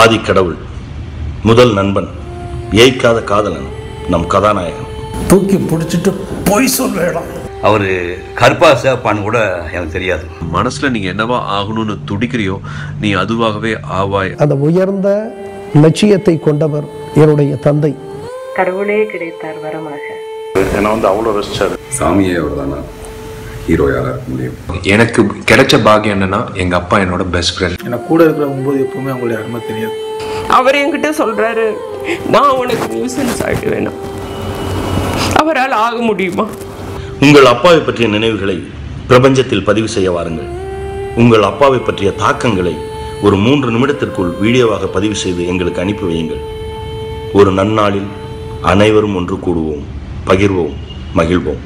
ஆதி கடவுள் முதல் நண்பன் ஏய்க்காத காதலன் நம் கதாநாயகன். தூக்கி பிடிச்சிட்டு பொய் சொல்லிடும் அவர் கருப்பா சேப்பான்னு கூட எனக்கு தெரியாது. மனசுல நீங்க என்னவா ஆகணும்னு துடிக்கிறியோ நீ அதுவாகவே ஆவாய். அந்த உயர்ந்த லட்சியத்தை கொண்டவர் என்னுடைய தந்தை. கடவுளே கிடைத்தார் வரமாக. என்னை வந்து அவ்வளோ ரசிச்சாரு. சாமியே அவர் தானா ஹீரோயாக இருக்க முடியும். எனக்கு கிடைச்ச பாக்கியம் என்னன்னா எங்க அப்பா என்னோட பெஸ்ட் ஃப்ரெண்ட் எனக்கு கூட இருக்கிறவங்க போது எப்பவுமே அவங்களுடைய அருமை தெரியாது. அவர் என்கிட்ட சொல்றாரு நான் உனக்கு நியூசன்ஸ் ஆயிடுவேனா? அவரால் ஆக முடியுமா? உங்கள் அப்பாவை பற்றிய நினைவுகளை பிரபஞ்சத்தில் பதிவு செய்ய வாருங்கள். உங்கள் அப்பாவை பற்றிய தாக்கங்களை ஒரு மூன்று நிமிடத்திற்குள் வீடியோவாக பதிவு செய்து எங்களுக்கு அனுப்பி வையுங்கள். ஒரு நன்னாளில் அனைவரும் ஒன்று கூடுவோம் பகிர்வோம் மகிழ்வோம்.